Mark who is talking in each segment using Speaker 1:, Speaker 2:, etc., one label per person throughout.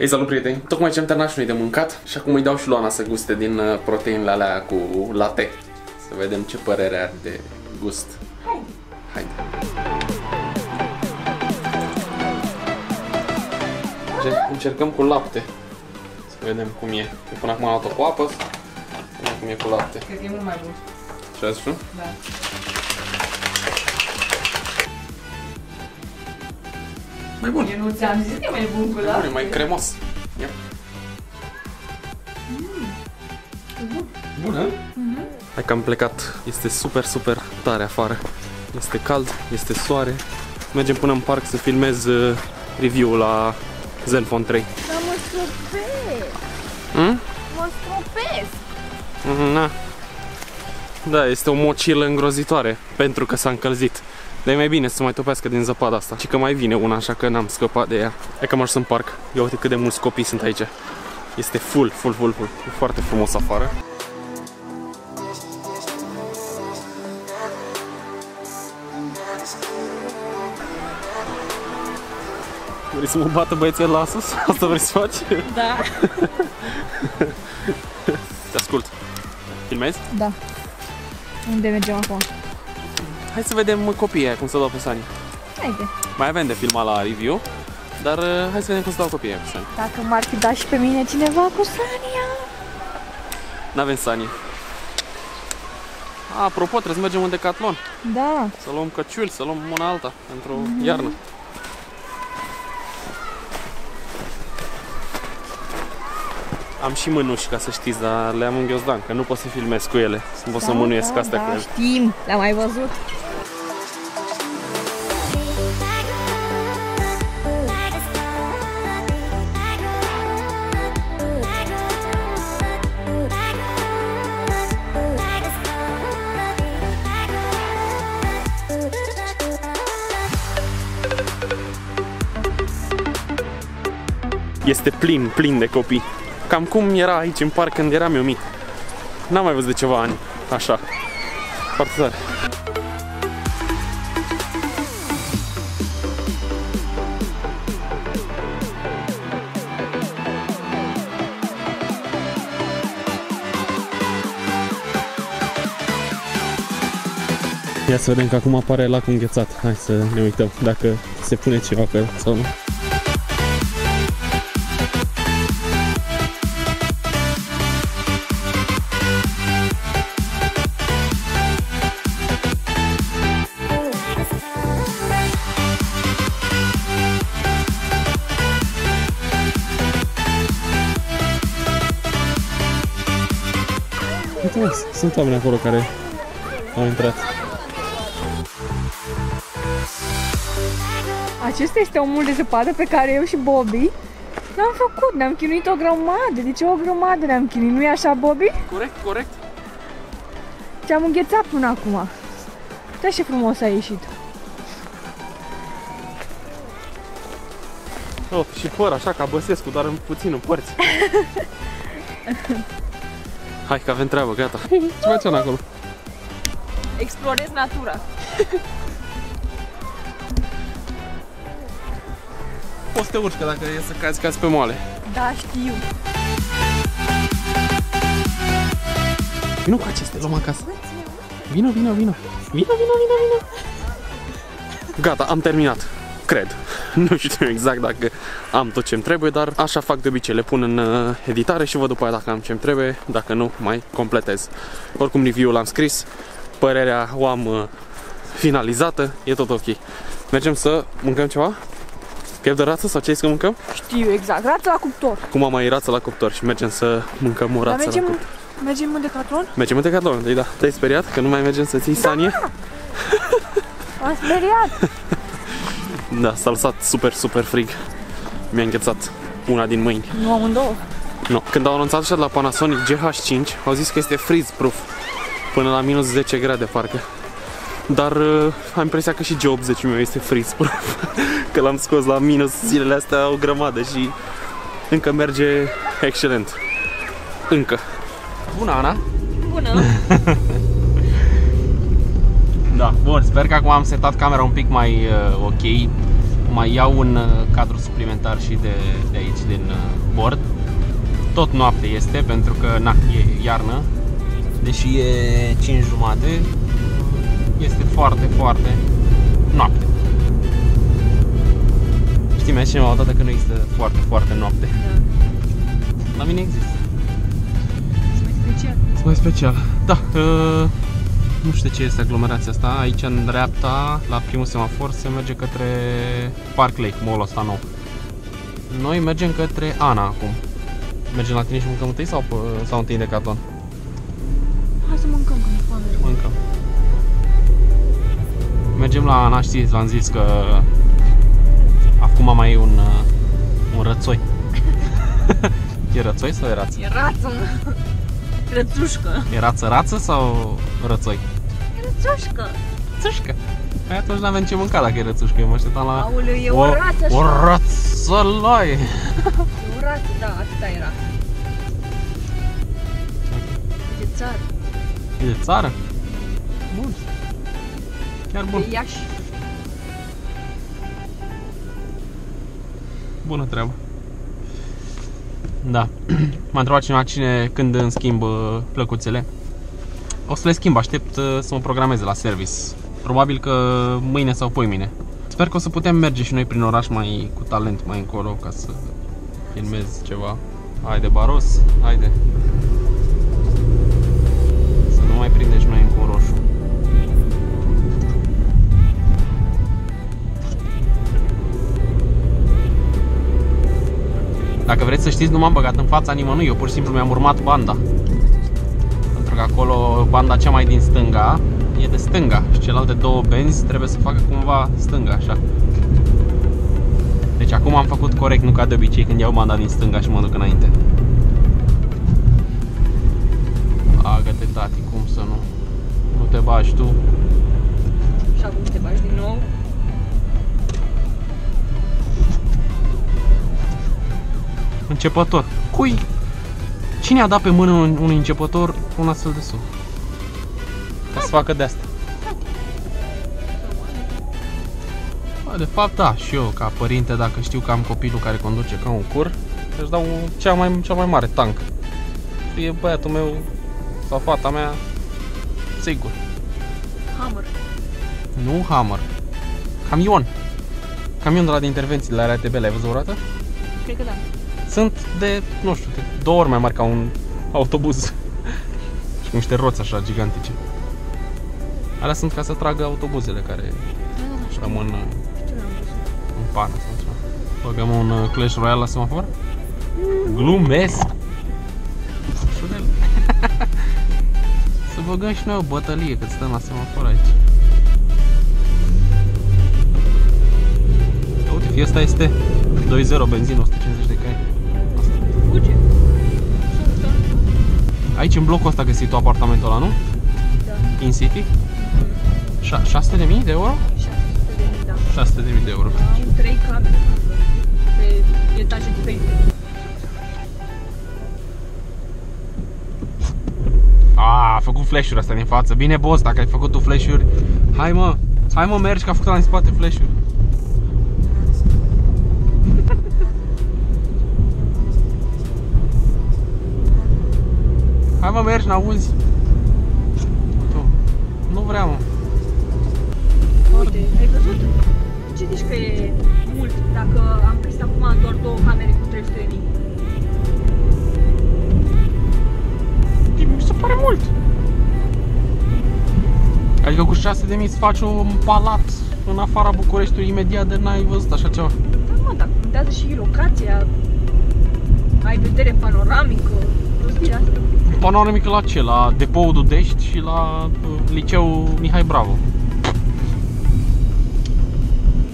Speaker 1: Ei, salut prieteni! Tocmai ce am terminat și noi de mâncat și acum îi dau și lui Ana să guste din uh, proteinele alea cu latte. Să vedem ce părere are de gust.
Speaker 2: Haide.
Speaker 1: Haide! Încer- Încercăm cu lapte. Să vedem cum e. Eu până acum am luat-o cu apă. Să vedem cum e cu lapte.
Speaker 2: Cred că e mult mai bun.
Speaker 1: Ce ai zis tu?
Speaker 2: Da.
Speaker 1: Mai bun.
Speaker 2: Eu nu ți-am zis că e mai bun cu
Speaker 1: Mai bun, e
Speaker 2: lapte.
Speaker 1: mai cremos. Ia. Bună? Hai că am plecat. Este super, super tare afară. Este cald, este soare. Mergem până în parc să filmez uh, review-ul la Zenfone 3.
Speaker 3: Dar mă stropesc!
Speaker 1: Hmm?
Speaker 3: Mă stropesc!
Speaker 1: Mhm, Na. Da, este o mocilă îngrozitoare pentru că s-a încălzit. Dar e mai bine să mai topească din zăpada asta. Și că mai vine una, așa că n-am scăpat de ea. Hai că am ajuns în parc. Ia uite cât de mulți copii sunt aici. Este full, full, full, full. E foarte frumos afară. Vrei să mă bată băieții la sus? Asta vrei să faci?
Speaker 3: Da.
Speaker 1: Te ascult. Filmezi?
Speaker 3: Da. Unde mergem acum?
Speaker 1: Hai să vedem copiii aia, cum se dau pe sani.
Speaker 3: Haide.
Speaker 1: Mai avem de filmat la review, dar uh, hai să vedem cum se dau copiii aia pe sani.
Speaker 3: Dacă m-ar fi dat și pe mine cineva cu Sania.
Speaker 1: N-avem sani. A, apropo, trebuie să mergem în Decathlon.
Speaker 3: Da.
Speaker 1: Să luăm căciuli, să luăm una alta pentru iarnă. Am și mânuși, ca să știți, dar le am în ghiozdan, că nu pot să filmez cu ele. Nu pot să
Speaker 3: da,
Speaker 1: mânuiesc
Speaker 3: da,
Speaker 1: astea
Speaker 3: da,
Speaker 1: cu ele.
Speaker 3: știm. Le-am mai văzut.
Speaker 1: Este plin, plin de copii. Cam cum era aici în parc când eram eu mic. N-am mai văzut de ceva ani așa. Foarte tare. Ia să vedem că acum apare lacul înghețat. Hai să ne uităm dacă se pune ceva pe el sau nu. Uite, mă, sunt oameni acolo care au intrat.
Speaker 3: Acesta este omul de zăpadă pe care eu și Bobby l-am făcut. Ne-am chinuit o grămadă. Deci o grămadă ne-am chinuit. Nu-i așa, Bobby?
Speaker 1: Corect, corect.
Speaker 3: Ce-am înghețat până acum. Uite ce frumos a ieșit.
Speaker 1: Oh, și păr așa ca Băsescu, dar în puțin în părți. Hai că avem treabă, gata. Ce facem acolo?
Speaker 2: Explorez natura.
Speaker 1: Poți să te urci, că dacă e să cazi, cazi pe moale.
Speaker 3: Da, știu.
Speaker 1: Vino cu aceste, luăm acasă. Vino, vino, vino. Vino, vino, vino, vino. Gata, am terminat. Cred. Nu știu exact dacă am tot ce-mi trebuie, dar așa fac de obicei. Le pun în uh, editare și văd după aia dacă am ce-mi trebuie. Dacă nu, mai completez. Oricum, review-ul l-am scris. Părerea o am uh, finalizată. E tot ok. Mergem să mâncăm ceva? Piept de rață sau ce ai că mâncăm?
Speaker 3: Știu exact. Rață la cuptor.
Speaker 1: Cum am mai rață la cuptor și mergem să mâncăm o
Speaker 3: Dar
Speaker 1: rață la
Speaker 3: mergem,
Speaker 1: cuptor.
Speaker 3: mergem în Decathlon?
Speaker 1: Mergem în Decathlon, deci da. Te-ai speriat că nu mai mergem să ții sanie?
Speaker 3: Am speriat.
Speaker 1: Da, s-a lăsat super, super frig. Mi-a înghețat una din mâini.
Speaker 3: Nu am două.
Speaker 1: No. Când au anunțat așa de la Panasonic GH5, au zis că este freeze proof. Până la minus 10 grade, parcă. Dar uh, am impresia că și G80 meu este freeze proof. că l-am scos la minus zilele astea o grămadă și încă merge excelent. Încă. Bună, Ana!
Speaker 2: Bună!
Speaker 1: Da, bun, sper că acum am setat camera un pic mai uh, ok. mai iau un uh, cadru suplimentar și de, de aici, din uh, bord. Tot noapte este, pentru că na, e iarnă. Deși e 5 jumate, este foarte, foarte noapte. Știi, mi-a cineva odată că nu există foarte, foarte noapte.
Speaker 2: Da.
Speaker 1: La mine există.
Speaker 2: Mai special.
Speaker 1: Este mai special. Da, uh, nu știu de ce este aglomerația asta. Aici în dreapta, la primul semafor, se merge către Park Lake, mall ăsta nou. Noi mergem către Ana acum. Mergem la tine și mâncăm întâi sau, pe- sau întâi de carton?
Speaker 2: Hai să mâncăm când e foame.
Speaker 1: Mâncăm. Mergem la Ana, știți, v-am zis că acum mai e un, uh, un rățoi. e rățoi sau e rață?
Speaker 2: E rață, mă. Rățușcă.
Speaker 1: E rață rață sau rățoi?
Speaker 2: E rățușcă.
Speaker 1: Rățușcă. Păi atunci n-avem ce mânca dacă e rățușcă. Eu mă așteptam la
Speaker 2: Aoleu, e o rață
Speaker 1: o
Speaker 2: așa.
Speaker 1: rățăloaie.
Speaker 2: E o rață, da, atâta era. E de țară.
Speaker 1: E de țară? Bun. Chiar bun.
Speaker 2: De Iași.
Speaker 1: Bună treabă. Da. M-a întrebat cineva cine, când îmi schimb uh, plăcuțele. O să le schimb, aștept uh, să mă programeze la service. Probabil că mâine sau poimine. Sper că o să putem merge și noi prin oraș mai cu talent mai încolo ca să filmez ceva. Haide, Baros, haide. Dacă vreți să știți, nu m-am băgat în fața nimănui, eu pur și simplu mi-am urmat banda. Pentru că acolo banda cea mai din stânga e de stânga și celelalte două benzi trebuie să facă cumva stânga, așa. Deci acum am făcut corect, nu ca de obicei când iau banda din stânga și mă duc înainte. Agă-te, tati, cum să nu? Nu te bagi tu.
Speaker 2: Și acum te bagi din nou.
Speaker 1: Începător. Cui? Cine a dat pe mână un, unui începător un astfel de sub? Ca să facă de asta. Bă, de fapt, da, și eu, ca părinte, dacă știu că am copilul care conduce ca un cur, își dau un, cea mai, cel mai mare tank. Fie băiatul meu sau fata mea, sigur.
Speaker 2: Hammer.
Speaker 1: Nu Hammer. Camion. Camion de la de intervenții de la RATB, l-ai văzut o dată?
Speaker 2: Cred că da.
Speaker 1: Sunt de, nu știu, de două ori mai mari ca un autobuz. și cu niște roți așa gigantice. Alea sunt ca să tragă autobuzele care
Speaker 2: Da, da, da, știu.
Speaker 1: rămân uh,
Speaker 2: Știu, l-am văzut.
Speaker 1: în pană sau ceva. Băgăm un uh, Clash Royale la semafor? Glumesc! Șunel. să băgăm și noi o bătălie cât stăm la semafor aici. Ia Uite, fie asta este 2.0 benzină, 150 de cai. Asta.
Speaker 2: Fuge.
Speaker 1: Aici în blocul ăsta găsit tu apartamentul ăla, nu?
Speaker 2: Da.
Speaker 1: In City? 600 de mii de euro?
Speaker 2: 600 de mii, da.
Speaker 1: 600 de mii de euro.
Speaker 2: Am trei camere pe etaje diferite.
Speaker 1: A, a făcut flash-uri astea din față. Bine, boss, dacă ai făcut tu flash-uri, hai mă, hai mă, mergi că a făcut ăla din spate flash-uri. Hai mă, mergi, n-auzi? Tu. Nu vreau, mă.
Speaker 2: Uite, ai văzut? Ce zici că e mult dacă am găsit acum doar două camere cu 300 de mii?
Speaker 1: Mi se pare mult. Adică cu 6 de mii îți faci un palat în afara Bucureștiului imediat de n-ai văzut așa ceva.
Speaker 2: Da, mă, dar contează și locația. Ai vedere panoramică, prostia asta.
Speaker 1: Panoramică la ce? La depoul Dudești și la uh, liceul Mihai Bravo.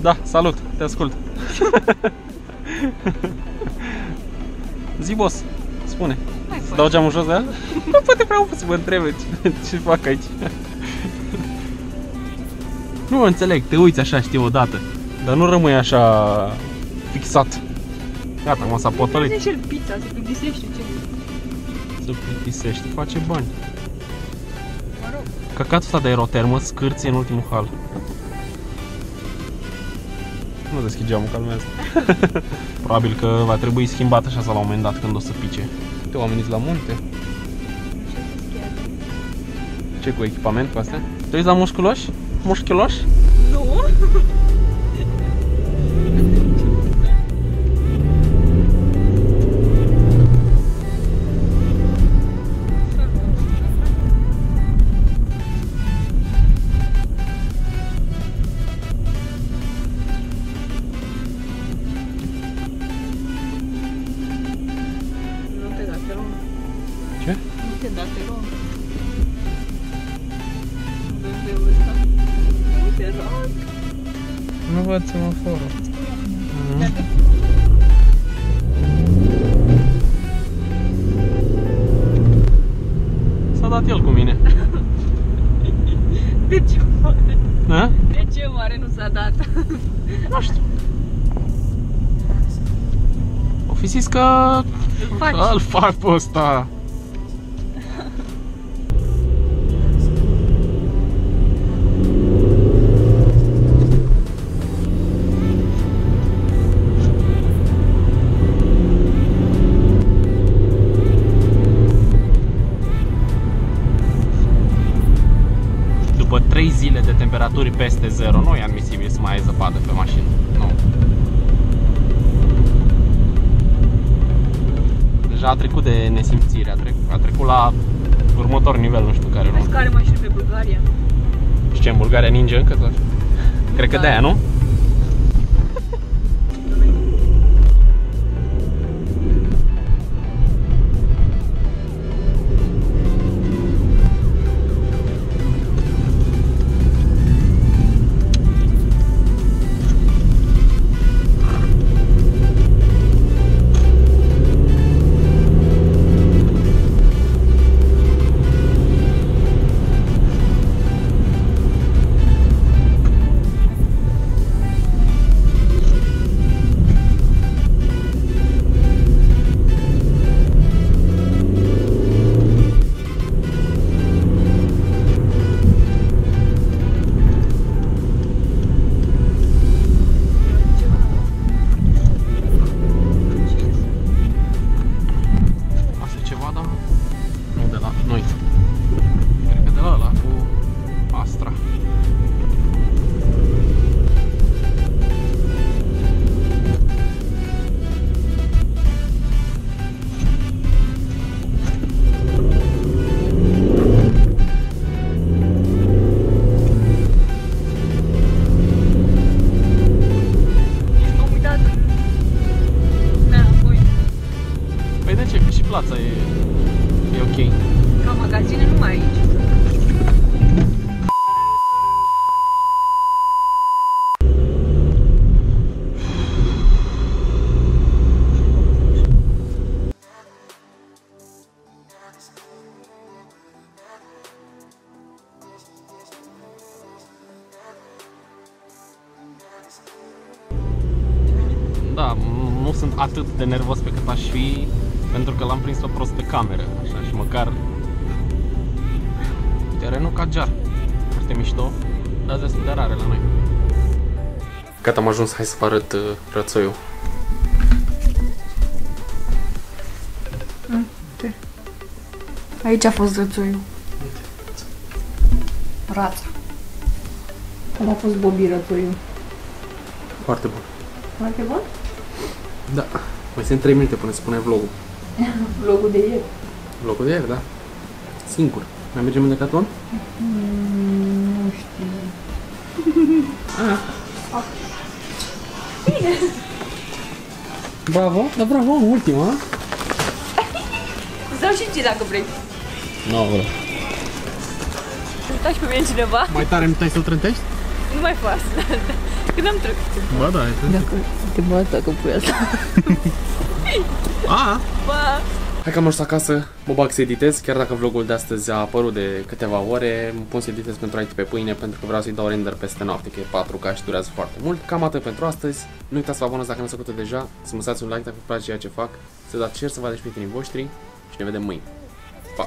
Speaker 1: Da, salut, te ascult. Zi, boss, spune.
Speaker 2: Hai,
Speaker 1: Să dau geamul jos de el? Nu poate vreau să mă întrebe ce, ce fac aici. Nu înțeleg, te uiți așa, știi, odată. Dar nu rămâi așa fixat. Gata, acum s-a potolit.
Speaker 2: Poate și el pizza, se plictisește, ce?
Speaker 1: Se plictisește, face bani.
Speaker 2: Mă rog.
Speaker 1: Căcatul ăsta de aerotermă scârție în ultimul hal. Nu deschid geamul, calmează. Probabil că va trebui schimbat așa sau la un moment dat când o să pice. Uite, oamenii la munte. Ce cu echipament cu astea? Tu ești la musculoși? Mușchiloși?
Speaker 2: Nu?
Speaker 4: văd semaforul.
Speaker 1: S-a dat el cu mine.
Speaker 2: De ce oare?
Speaker 1: Da?
Speaker 2: De ce oare nu s-a dat?
Speaker 1: Nu știu. O fi zis că
Speaker 2: Îl faci.
Speaker 1: îl fac pe ăsta. După 3 zile de temperaturi peste 0, nu e admisibil să mai ai zăpadă pe mașină. Nu. Deja a trecut de nesimțire, a, trec, a trecut la următor nivel, nu știu care
Speaker 2: Vezi
Speaker 1: nu.
Speaker 2: că are mașini pe Bulgaria.
Speaker 1: Și ce, în Bulgaria ninge încă tot? Cred că de aia, nu? Atât de nervos pe cât aș fi pentru că l-am prins-o prost pe cameră, așa, și măcar terenul ca jar. Foarte mișto, dar destul de rare la noi. Gata, am ajuns, hai să vă arăt uh, rățoiul.
Speaker 3: Aici a fost rățoiul. Rața. Cum a fost Bobby rățoiul?
Speaker 1: Foarte bun.
Speaker 3: Foarte bun?
Speaker 1: Da, mai sunt 3 minute până se pune vlogul.
Speaker 3: Vlogul de ieri.
Speaker 1: Vlogul de ieri, da. Singur. Mai mergem în Decathlon?
Speaker 3: Nu știu.
Speaker 1: Bravo, da bravo, ultima.
Speaker 2: Îți dau și ție dacă vrei.
Speaker 1: Nu, no,
Speaker 2: Uitați pe mine cineva.
Speaker 1: Mai tare nu să-l trântești?
Speaker 2: Nu mai fă asta. Când am trecut.
Speaker 1: Ba da,
Speaker 3: Dacă te bată dacă pui asta.
Speaker 1: A,
Speaker 2: Ba.
Speaker 1: Hai că am ajuns acasă, mă bag să editez, chiar dacă vlogul de astăzi a apărut de câteva ore, mă pun să editez pentru aici pe pâine, pentru că vreau să-i dau render peste noapte, că e 4K și durează foarte mult. Cam atât pentru astăzi, nu uitați să vă abonați dacă nu ați făcut deja, să mă dați un like dacă vă place ceea ce fac, să dați share, să vă adeți prietenii voștri și ne vedem mâine. Pa!